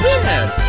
The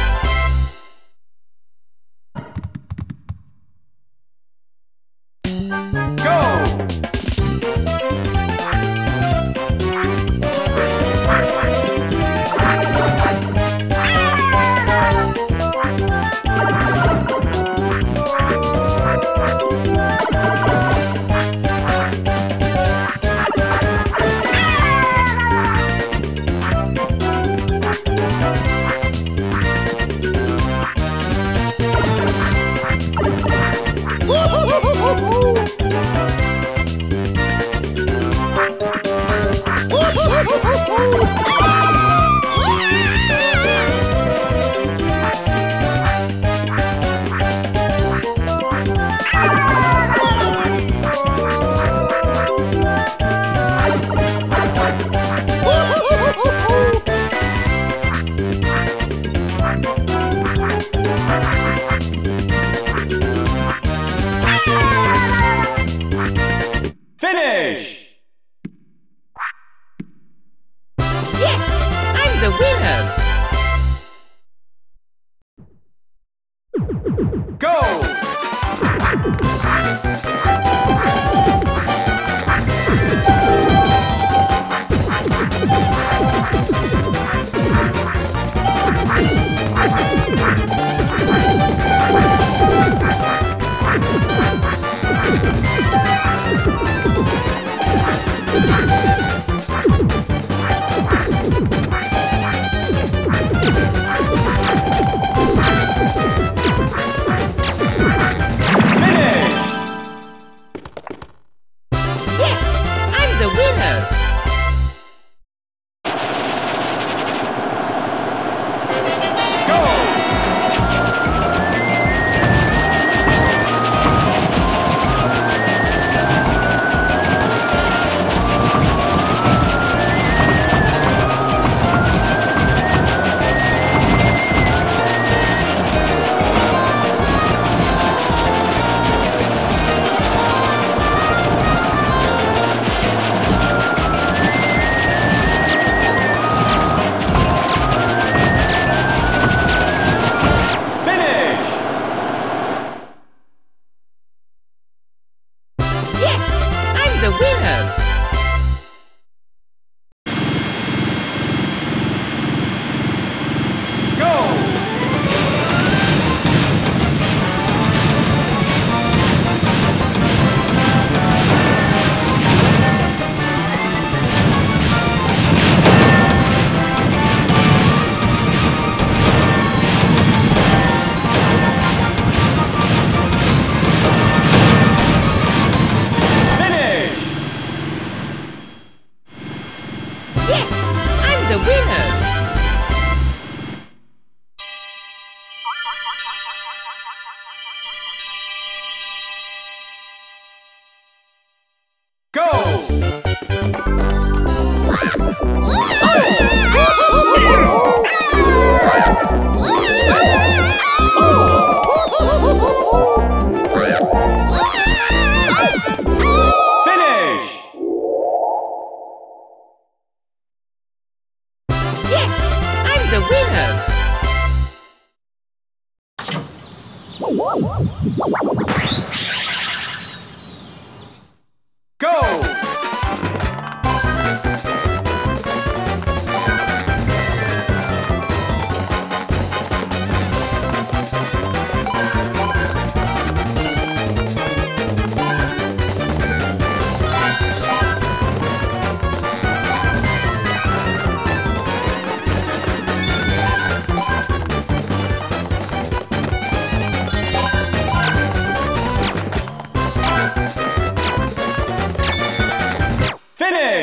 minute.